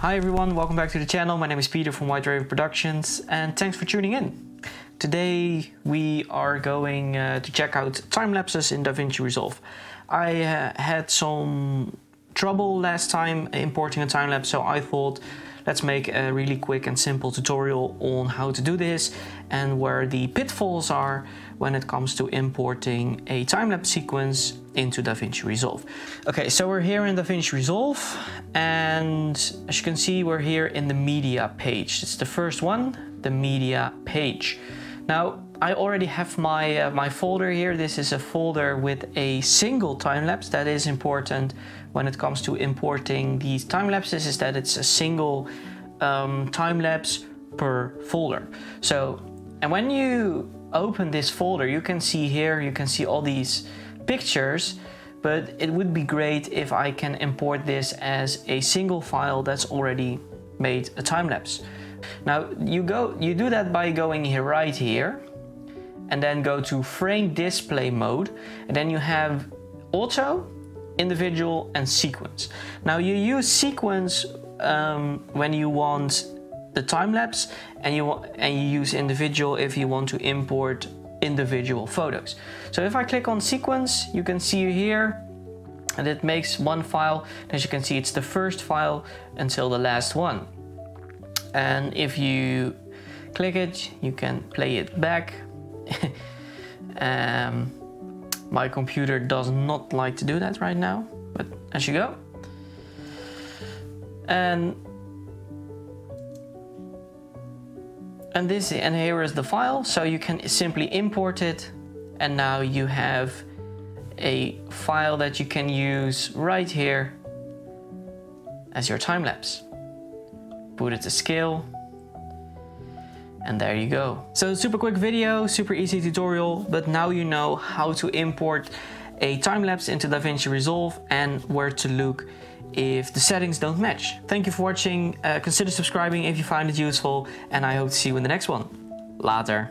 Hi everyone, welcome back to the channel. My name is Peter from White Raven Productions and thanks for tuning in. Today we are going uh, to check out time lapses in DaVinci Resolve. I uh, had some trouble last time importing a time lapse so I thought let's make a really quick and simple tutorial on how to do this and where the pitfalls are when it comes to importing a time-lapse sequence into DaVinci Resolve. Okay, so we're here in DaVinci Resolve and as you can see we're here in the media page. It's the first one, the media page. Now I already have my, uh, my folder here. This is a folder with a single time-lapse that is important when it comes to importing these time lapses is that it's a single um, time lapse per folder. So, and when you open this folder, you can see here, you can see all these pictures, but it would be great if I can import this as a single file that's already made a time lapse. Now you go, you do that by going here right here and then go to frame display mode and then you have auto individual and sequence. Now you use sequence um, when you want the time lapse and you and you use individual if you want to import individual photos. So if I click on sequence, you can see here and it makes one file. As you can see, it's the first file until the last one. And if you click it, you can play it back. um, my computer does not like to do that right now, but as you go. And and this and here is the file, so you can simply import it and now you have a file that you can use right here as your time lapse. Put it to scale and there you go. So super quick video, super easy tutorial, but now you know how to import a time-lapse into DaVinci Resolve and where to look if the settings don't match. Thank you for watching, uh, consider subscribing if you find it useful, and I hope to see you in the next one. Later.